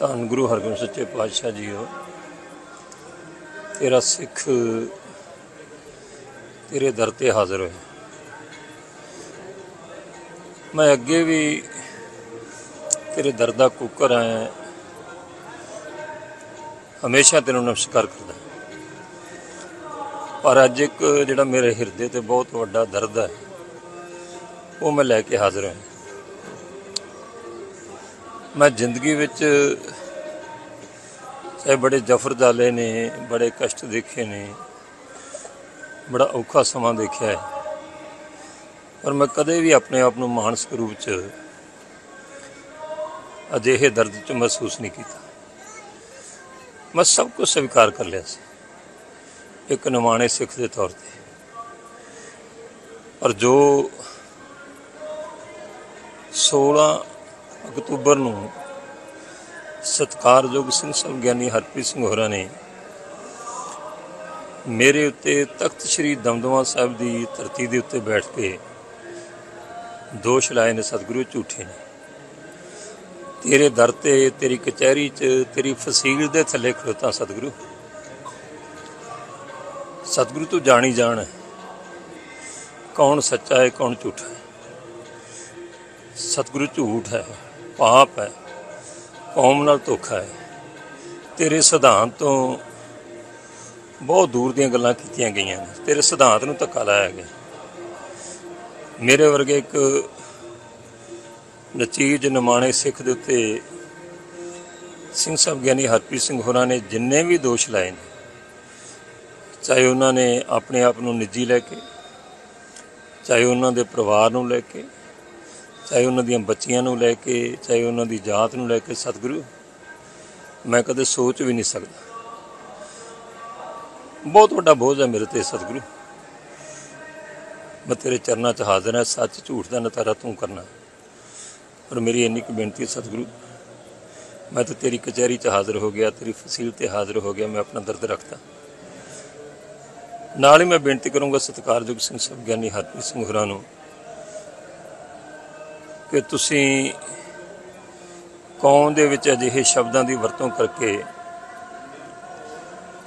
ਧੰਨ ਗੁਰੂ ਹਰਗੋਬਿੰਦ ਸੱਚੇ ਪਾਤਸ਼ਾਹ ਜੀਓ ਤੇਰਾ ਸਿੱਖ ਤੇਰੇ ਦਰ ਤੇ ਹਾਜ਼ਰ ਹੋਇਆ ਮੈਂ ਅੱਗੇ ਵੀ ਤੇਰੇ ਦਰ ਦਾ ਕੁੱਕਰ ਆਇਆ ਹਮੇਸ਼ਾ ਤੈਨੂੰ ਨਮਸਕਾਰ ਕਰਦਾ। ਪਰ ਅੱਜ ਇੱਕ ਜਿਹੜਾ ਮੇਰੇ ਹਿਰਦੇ ਤੇ ਬਹੁਤ ਵੱਡਾ ਦਰਦ ਹੈ, ਉਹ ਮੈਂ ਲੈ ਕੇ ਹਾਜ਼ਰ ਹਾਂ ਮੈਂ ਜ਼ਿੰਦਗੀ ਵਿੱਚ ਚਾਹੇ ਬੜੇ ਜਫਰ ਜਾਲੇ ਨੇ, ਬੜੇ ਕਸ਼ਟ ਦੇਖੇ ਨੇ, ਬੜਾ ਔਖਾ ਸਮਾਂ ਦੇਖਿਆ ਹੈ। ਪਰ ਮੈਂ ਕਦੇ ਵੀ ਆਪਣੇ ਆਪ ਨੂੰ ਮਾਨਸਿਕ ਰੂਪ 'ਚ ਅਜਿਹੇ ਦਰਦ 'ਚ ਮਹਿਸੂਸ ਨਹੀਂ ਕੀਤਾ। ਮੈਂ ਸਭ ਕੁਝ ਸਵੀਕਾਰ ਕਰ ਲਿਆ ਸੀ, ਇੱਕ ਨਿਮਾਣੇ ਸਿੱਖ ਦੇ ਤੌਰ ਤੇ। ਪਰ ਜੋ 16 ਅਕਤੂਬਰ ਨੂੰ ਸਤਕਾਰਯੋਗ ਸਿੰਘ ਸਾਹਿਬ ਗਿਆਨੀ ਹਰਪ੍ਰੀਤ ਸਿੰਘ ਹੋਰਾਂ ਨੇ ਮੇਰੇ ਉੱਤੇ ਤਖਤ ਸ੍ਰੀ ਦਮਦਮਾ ਸਾਹਿਬ ਦੀ ਧਰਤੀ ਦੇ ਉੱਤੇ ਬੈਠ ਕੇ ਦੋਸ਼ ਲਾਏ ਨੇ ਸਤਿਗੁਰੂ ਝੂਠੇ ਨੇ। ਤੇਰੇ ਦਰ ਤੇ, ਤੇਰੀ ਕਚਹਿਰੀ 'ਚ, ਤੇਰੀ ਫਸੀਲ ਦੇ ਥੱਲੇ ਖਲੋਤਾ ਸਤਿਗੁਰੂ। ਸਤਿਗੁਰੂ ਤੂੰ ਜਾਣੀ ਜਾਣ ਹੈ ਕੌਣ ਸੱਚਾ ਹੈ, ਕੌਣ ਝੂਠਾ ਹੈ। ਸਤਿਗੁਰੂ ਝੂਠ ਹੈ। ਪਾਪ ਹੈ, ਕੌਮ ਨਾਲ ਧੋਖਾ ਹੈ। ਤੇਰੇ ਸਿਧਾਂਤ ਤੋਂ ਬਹੁਤ ਦੂਰ ਦੀਆਂ ਗੱਲਾਂ ਕੀਤੀਆਂ ਗਈਆਂ ਨੇ। ਤੇਰੇ ਸਿਧਾਂਤ ਨੂੰ ਧੱਕਾ ਲਾਇਆ ਗਿਆ। ਮੇਰੇ ਵਰਗੇ ਇੱਕ ਨਚੀਜ ਨਿਮਾਣੇ ਸਿੱਖ ਦੇ ਉੱਤੇ ਸਿੰਘ ਸਾਹਿਬ ਗਿਆਨੀ ਹਰਪ੍ਰੀਤ ਸਿੰਘ ਹੋਰਾਂ ਨੇ ਜਿੰਨੇ ਵੀ ਦੋਸ਼ ਲਾਏ ਨੇ, ਚਾਹੇ ਉਹਨਾਂ ਨੇ ਆਪਣੇ ਆਪ ਨੂੰ ਨਿੱਜੀ ਲੈ ਕੇ, ਚਾਹੇ ਉਹਨਾਂ ਦੇ ਪਰਿਵਾਰ ਨੂੰ ਲੈ ਕੇ ਚਾਹੇ ਉਹਨਾਂ ਦੀਆਂ ਬੱਚੀਆਂ ਨੂੰ ਲੈ ਕੇ, ਚਾਹੇ ਉਹਨਾਂ ਦੀ ਜਾਤ ਨੂੰ ਲੈ ਕੇ ਸਤਿਗੁਰੂ, ਮੈਂ ਕਦੇ ਸੋਚ ਵੀ ਨਹੀਂ ਸਕਦਾ। ਬਹੁਤ ਵੱਡਾ ਬੋਝ ਹੈ ਮੇਰੇ ਤੇ ਸਤਿਗੁਰੂ। ਮੈਂ ਤੇਰੇ ਚਰਨਾਂ 'ਚ ਹਾਜ਼ਰ ਹਾਂ, ਸੱਚ ਝੂਠ ਦਾ ਨਤਾਰਾ ਤੂੰ ਕਰਨਾ। ਪਰ ਮੇਰੀ ਇੰਨੀ ਕੁ ਬੇਨਤੀ ਹੈ ਸਤਿਗੁਰੂ, ਮੈਂ ਤਾਂ ਤੇਰੀ ਕਚਹਿਰੀ 'ਚ ਹਾਜ਼ਰ ਹੋ ਗਿਆ, ਤੇਰੀ ਫਸੀਲ ਤੇ ਹਾਜ਼ਰ ਹੋ ਗਿਆ, ਮੈਂ ਆਪਣਾ ਦਰਦ ਰੱਖਦਾ। ਨਾਲ ਹੀ ਮੈਂ ਬੇਨਤੀ ਕਰੂੰਗਾ ਸਤਿਕਾਰਯੋਗ ਸਿੰਘ ਸਾਹਿਬ ਗਿਆਨੀ ਹਰਪ੍ਰੀਤ ਸਿੰਘ ਹੋਰਾਂ ਨੂੰ ਕਿ ਤੁਸੀਂ ਕੌਮ ਦੇ ਵਿੱਚ ਅਜਿਹੇ ਸ਼ਬਦਾਂ ਦੀ ਵਰਤੋਂ ਕਰਕੇ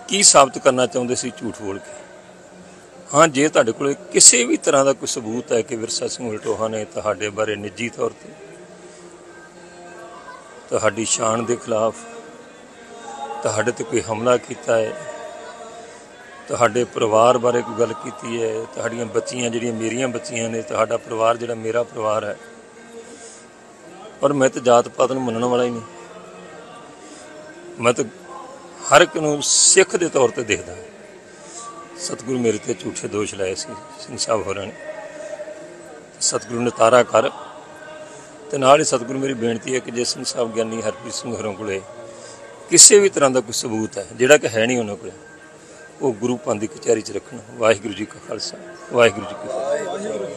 ਕੀ ਸਾਬਤ ਕਰਨਾ ਚਾਹੁੰਦੇ ਸੀ ਝੂਠ ਬੋਲ ਕੇ? ਹਾਂ, ਜੇ ਤੁਹਾਡੇ ਕੋਲ ਕਿਸੇ ਵੀ ਤਰ੍ਹਾਂ ਦਾ ਕੋਈ ਸਬੂਤ ਹੈ ਕਿ ਵਿਰਸਾ ਸਿੰਘ ਉਲਟੋਹਾ ਨੇ ਤੁਹਾਡੇ ਬਾਰੇ ਨਿੱਜੀ ਤੌਰ ਤੇ ਤੁਹਾਡੀ ਸ਼ਾਨ ਦੇ ਖਿਲਾਫ ਤੁਹਾਡੇ ਤੇ ਕੋਈ ਹਮਲਾ ਕੀਤਾ ਹੈ, ਤੁਹਾਡੇ ਪਰਿਵਾਰ ਬਾਰੇ ਕੋਈ ਗੱਲ ਕੀਤੀ ਹੈ, ਤੁਹਾਡੀਆਂ ਬੱਚੀਆਂ ਜਿਹੜੀਆਂ ਮੇਰੀਆਂ ਬੱਚੀਆਂ ਨੇ, ਤੁਹਾਡਾ ਪਰਿਵਾਰ ਜਿਹੜਾ ਮੇਰਾ ਪਰਿਵਾਰ ਹੈ ਪਰ ਮੈਂ ਤਾਂ ਜਾਤ ਪਾਤ ਨੂੰ ਮੰਨਣ ਵਾਲਾ ਹੀ ਨਹੀਂ। ਮੈਂ ਤਾਂ ਹਰ ਇੱਕ ਨੂੰ ਸਿੱਖ ਦੇ ਤੌਰ ਤੇ ਦੇਖਦਾ ਸਤਿਗੁਰੂ ਮੇਰੇ ਤੇ ਝੂਠੇ ਦੋਸ਼ ਲਾਏ ਸੀ ਸਿੰਘ ਸਾਹਿਬ ਹੋਰਾਂ ਨੇ। ਸਤਿਗੁਰੂ ਨੇ ਤਾਰਾ ਕਰ ਤੇ ਨਾਲ ਹੀ ਸਤਿਗੁਰੂ ਮੇਰੀ ਬੇਨਤੀ ਹੈ ਕਿ ਜੇ ਸਿੰਘ ਸਾਹਿਬ ਗਿਆਨੀ ਹਰਪ੍ਰੀਤ ਸਿੰਘ ਹੋਰਾਂ ਕੋਲੇ ਕਿਸੇ ਵੀ ਤਰ੍ਹਾਂ ਦਾ ਕੋਈ ਸਬੂਤ ਹੈ, ਜਿਹੜਾ ਕਿ ਹੈ ਨਹੀਂ ਉਹਨਾਂ ਕੋਲੇ, ਉਹ ਗੁਰੂ ਪੰਥ ਦੀ ਕਚਹਿਰੀ 'ਚ ਰੱਖਣ। ਵਾਹਿਗੁਰੂ ਜੀ ਕਾ ਖਾਲਸਾ, ਵਾਹਿਗੁਰੂ ਜੀ ਕੀ ਫਤਿਹ।